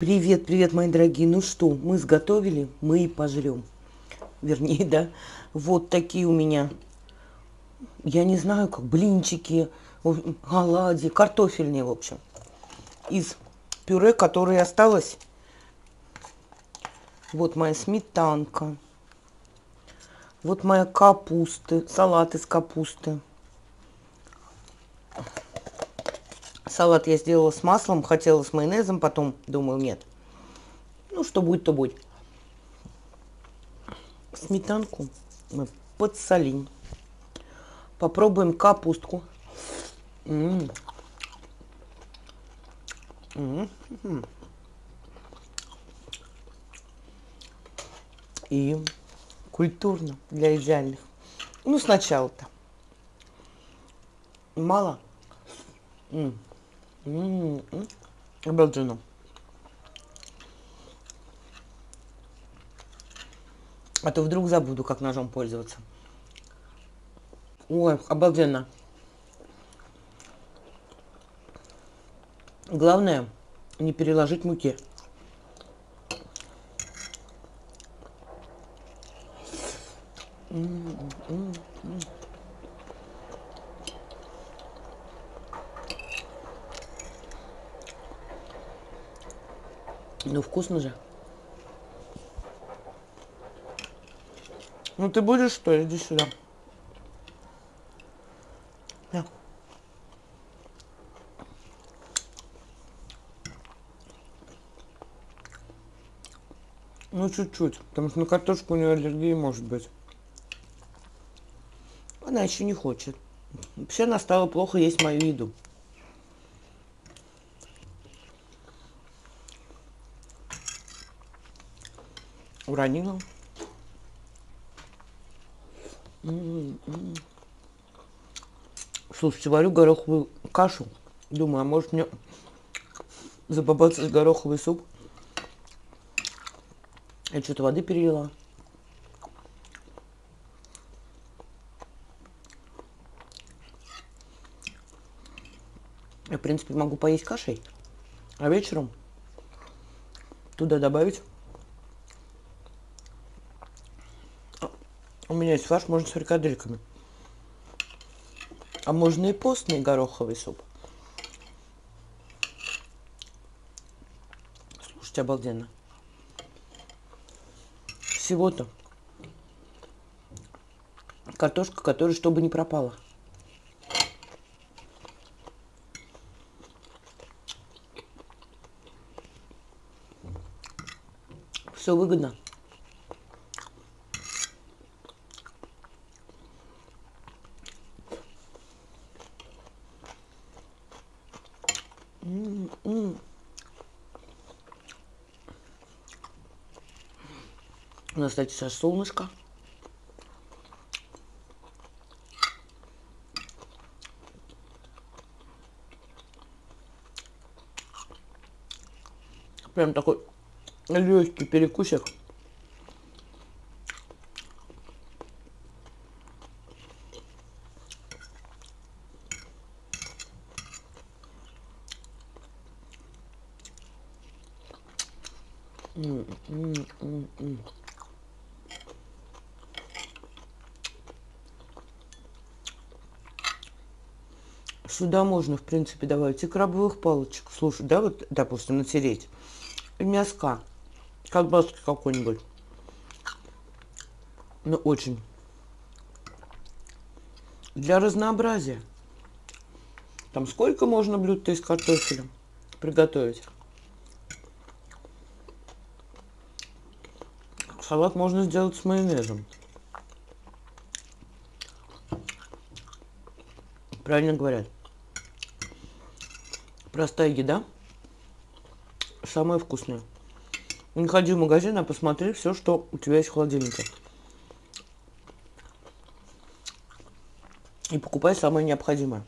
Привет, привет, мои дорогие. Ну что, мы сготовили, мы и пожрем. Вернее, да. Вот такие у меня, я не знаю, как блинчики, оладьи, картофельные, в общем. Из пюре, которое осталось. Вот моя сметанка. Вот моя капуста, салат из капусты. Салат я сделала с маслом, хотела с майонезом, потом думаю, нет. Ну, что будет, то будет. Сметанку мы подсолим. Попробуем капустку. М -м -м И культурно для идеальных. Ну, сначала-то. Мало. М М-м-м. Обалденно. А то вдруг забуду, как ножом пользоваться. Ой, обалденно. Главное, не переложить муки. М-м-м. Ну, вкусно же. Ну, ты будешь, что? Иди сюда. Да. Ну, чуть-чуть. Потому что на картошку у нее аллергия может быть. Она еще не хочет. Вообще она стала плохо есть мою еду. Уронила. Слушайте, варю гороховую кашу. Думаю, а может мне забабаться гороховый суп? Я что-то воды перелила. Я, в принципе, могу поесть кашей, а вечером туда добавить У меня есть фарш, можно с фрикадельками. А можно и постный гороховый суп. Слушайте, обалденно. Всего-то картошка, которая чтобы не пропала. Все выгодно. У нас, кстати, сейчас солнышко. Прям такой легкий перекусик. Mm-mm-mm-mm. Сюда можно, в принципе, добавить и крабовых палочек. Слушай, да, вот, допустим, натереть. И мяска. Колбаски какой-нибудь. Ну, очень. Для разнообразия. Там сколько можно блюд-то из картофеля приготовить? Салат можно сделать с майонезом. Правильно говорят. Простая еда. Самая вкусная. Не ходи в магазин, а посмотри все, что у тебя есть в холодильнике. И покупай самое необходимое.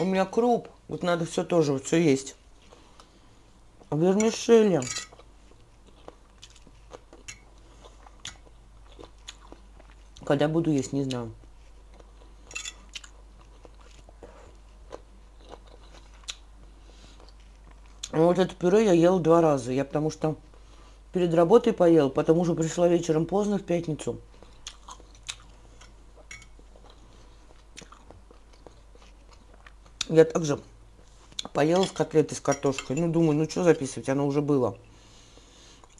У меня круп. Вот надо все тоже, вот все есть. Вермишели. Когда буду есть, не знаю. Вот это пюре я ел два раза. Я потому что перед работой поел, потому что пришла вечером поздно в пятницу. Я также поела с котлетой с картошкой. Ну, думаю, ну что записывать, оно уже было.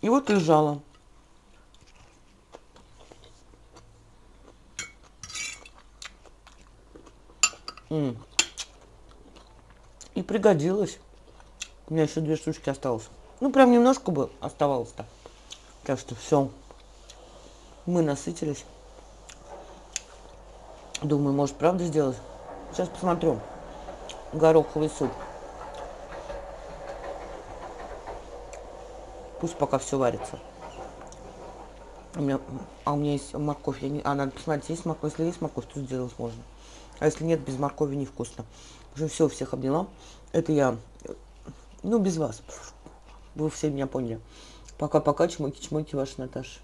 И вот лежала. И пригодилось. У меня еще две штучки осталось. Ну, прям немножко бы оставалось-то. Так что все. Мы насытились. Думаю, может, правда сделать? Сейчас посмотрю. Гороховый суп. Пусть пока все варится. У меня, а у меня есть морковь. Я не, а, надо посмотреть, есть морковь. Если есть морковь, то сделать можно. А если нет, без моркови невкусно. Уже все, всех обняла. Это я, ну, без вас. Вы все меня поняли. Пока-пока, чмоки-чмоки, ваша Наташа.